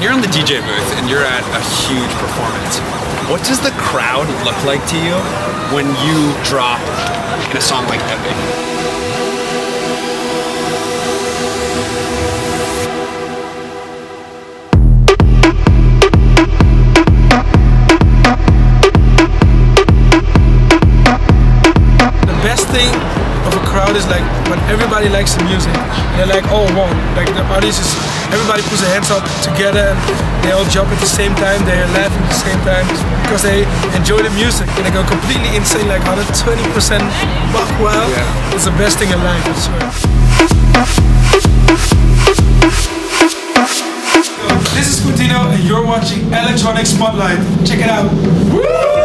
DJ booth and you're at a huge performance, what does the crowd look like to you when you drop in a song like Epic? The best thing of a crowd is like when everybody likes the music. They're like oh, all one. Like the audience is everybody puts their hands up together and they all jump at the same time. They're laughing at the same time because they enjoy the music and they go completely insane, like 120% buck wild. Yeah. It's the best thing in life, I swear. This is Quintino and you're watching Electronic Spotlight. Check it out.